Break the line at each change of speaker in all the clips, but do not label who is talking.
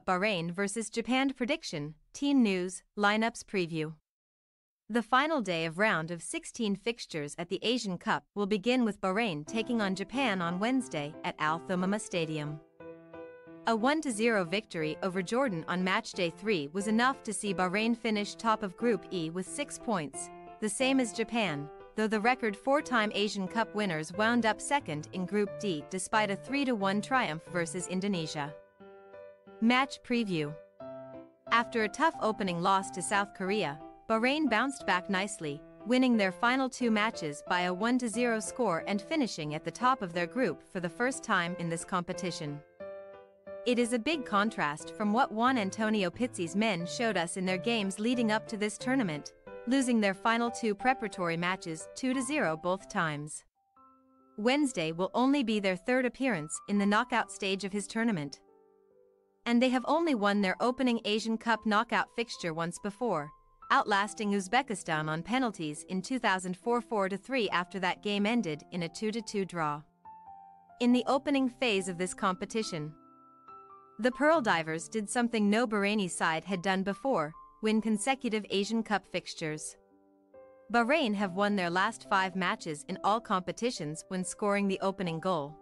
Cup Bahrain vs Japan Prediction, Team News, Lineups Preview. The final day of round of 16 fixtures at the Asian Cup will begin with Bahrain taking on Japan on Wednesday at Al Thumama Stadium. A 1-0 victory over Jordan on matchday 3 was enough to see Bahrain finish top of Group E with 6 points, the same as Japan, though the record four-time Asian Cup winners wound up second in Group D despite a 3-1 triumph versus Indonesia. Match Preview After a tough opening loss to South Korea, Bahrain bounced back nicely, winning their final two matches by a 1-0 score and finishing at the top of their group for the first time in this competition. It is a big contrast from what Juan Antonio Pizzi's men showed us in their games leading up to this tournament, losing their final two preparatory matches 2-0 both times. Wednesday will only be their third appearance in the knockout stage of his tournament. And they have only won their opening Asian Cup knockout fixture once before, outlasting Uzbekistan on penalties in 2004 4-3 after that game ended in a 2-2 draw. In the opening phase of this competition, the Pearl Divers did something no Bahraini side had done before, win consecutive Asian Cup fixtures. Bahrain have won their last five matches in all competitions when scoring the opening goal.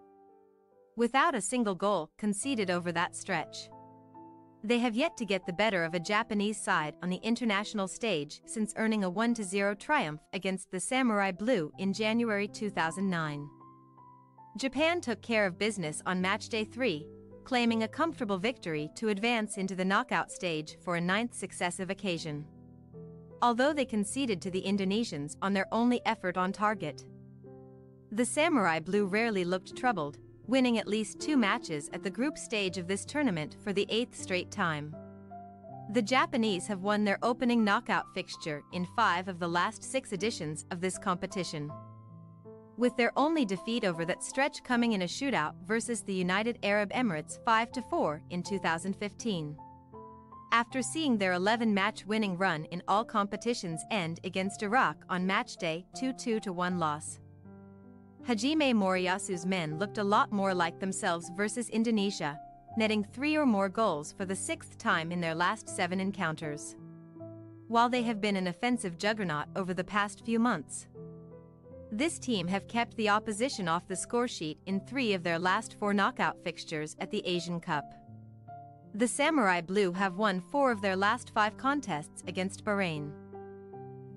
Without a single goal conceded over that stretch. They have yet to get the better of a Japanese side on the international stage since earning a 1-0 triumph against the Samurai Blue in January 2009. Japan took care of business on matchday 3, claiming a comfortable victory to advance into the knockout stage for a ninth successive occasion. Although they conceded to the Indonesians on their only effort on target. The Samurai Blue rarely looked troubled, winning at least two matches at the group stage of this tournament for the eighth straight time. The Japanese have won their opening knockout fixture in five of the last six editions of this competition with their only defeat over that stretch coming in a shootout versus the United Arab Emirates 5-4 in 2015. After seeing their 11-match winning run in all competitions end against Iraq on matchday 2-2-1 loss. Hajime Moriyasu's men looked a lot more like themselves versus Indonesia, netting three or more goals for the sixth time in their last seven encounters. While they have been an offensive juggernaut over the past few months, this team have kept the opposition off the scoresheet in three of their last four knockout fixtures at the Asian Cup. The Samurai Blue have won four of their last five contests against Bahrain,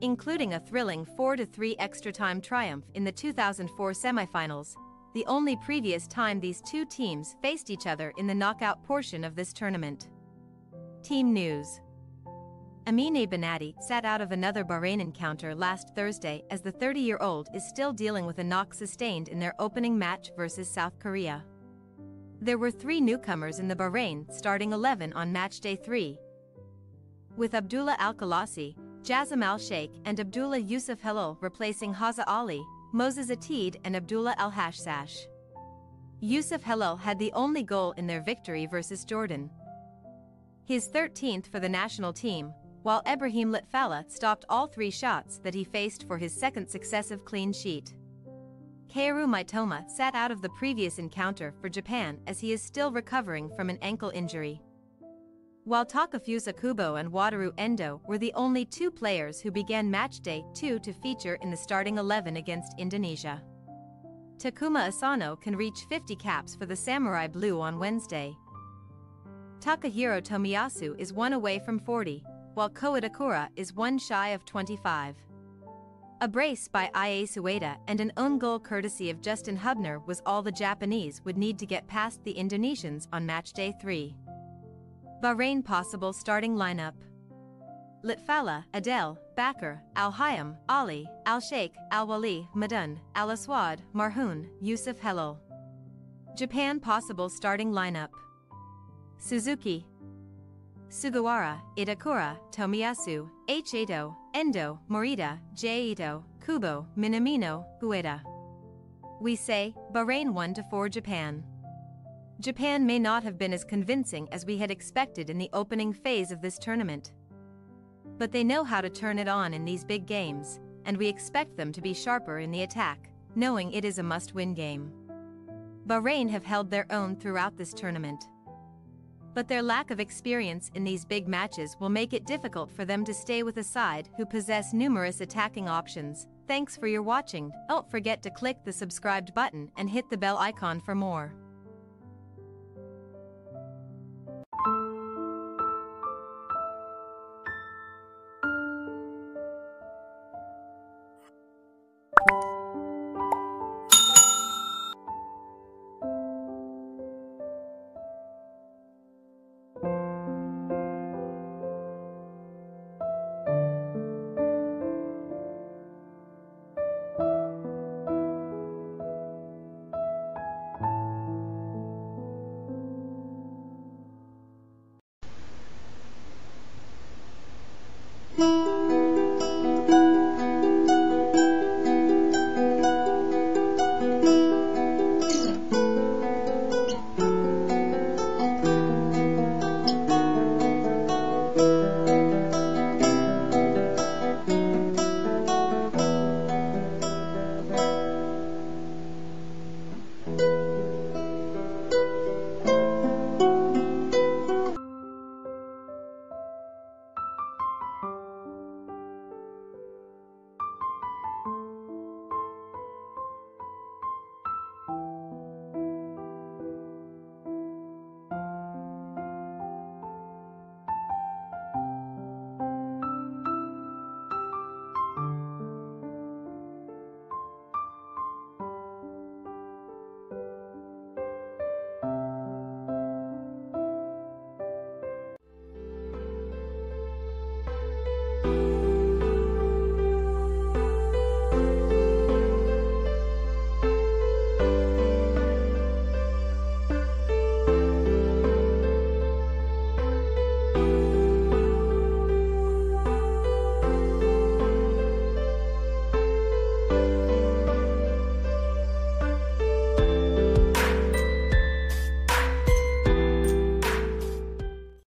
including a thrilling 4-3 extra-time triumph in the 2004 semifinals, the only previous time these two teams faced each other in the knockout portion of this tournament. Team News Amine Benaddi sat out of another Bahrain encounter last Thursday as the 30-year-old is still dealing with a knock sustained in their opening match versus South Korea. There were three newcomers in the Bahrain starting 11 on matchday 3. With Abdullah Al-Khalasi, Jazim Al-Sheikh and Abdullah Yusuf Helal replacing Hazza Ali, Moses Atede and Abdullah Al-Hashsash. Yusuf Helal had the only goal in their victory versus Jordan. His 13th for the national team, while Ebrahim Lutfalla stopped all three shots that he faced for his second successive clean sheet. Kaoru Mitoma sat out of the previous encounter for Japan as he is still recovering from an ankle injury. While Takafusa Kubo and Wataru Endo were the only two players who began matchday 2 to feature in the starting 11 against Indonesia. Takuma Asano can reach 50 caps for the Samurai Blue on Wednesday. Takahiro Tomiyasu is one away from 40, while Ko Itakura is one shy of 25. A brace by Ayase Ueda and an own goal courtesy of Justin Hubner was all the Japanese would need to get past the Indonesians on matchday 3. Bahrain possible starting lineup. Lutfalla, Adel, Bakr, Al-Hayam, Ali, Al-Sheikh, Al-Wali, Madan, Al-Aswad, Marhoun, Yusuf Helal. Japan possible starting lineup. Suzuki, Sugawara, Itakura, Tomiyasu, H. Ito, oh, Endo, Morita, J. Ito, oh, Kubo, Minamino, Ueda. We say, Bahrain 1 to 4 Japan. Japan may not have been as convincing as we had expected in the opening phase of this tournament. But they know how to turn it on in these big games, and we expect them to be sharper in the attack, knowing it is a must-win game. Bahrain have held their own throughout this tournament. but their lack of experience in these big matches will make it difficult for them to stay with a side who possess numerous attacking options. Thanks for your watching, don't forget to click the subscribed button and hit the bell icon for more.